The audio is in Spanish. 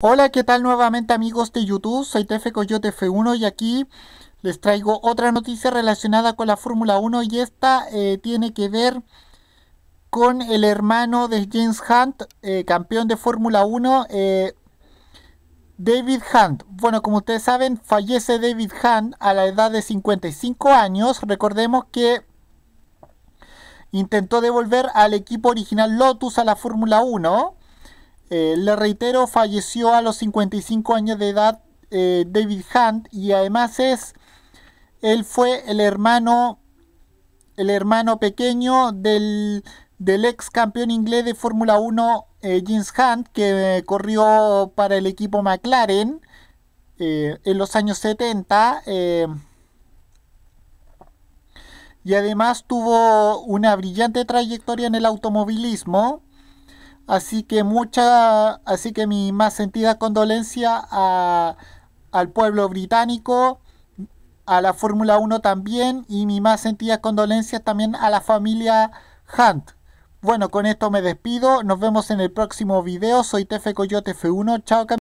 Hola, ¿qué tal nuevamente amigos de YouTube? Soy Tefe Coyote F1 y aquí les traigo otra noticia relacionada con la Fórmula 1 y esta eh, tiene que ver con el hermano de James Hunt, eh, campeón de Fórmula 1, eh, David Hunt. Bueno, como ustedes saben, fallece David Hunt a la edad de 55 años. Recordemos que intentó devolver al equipo original Lotus a la Fórmula 1 eh, le reitero, falleció a los 55 años de edad eh, David Hunt y además es, él fue el hermano, el hermano pequeño del, ex campeón inglés de Fórmula 1 eh, James Hunt que corrió para el equipo McLaren en los años 70 y además tuvo una brillante trayectoria en el automovilismo Así que mucha, así que mi más sentida condolencia al pueblo británico, a la Fórmula 1 también y mi más sentida condolencia también a la familia Hunt. Bueno, con esto me despido. Nos vemos en el próximo video. Soy Tefe Coyote F1. Chao.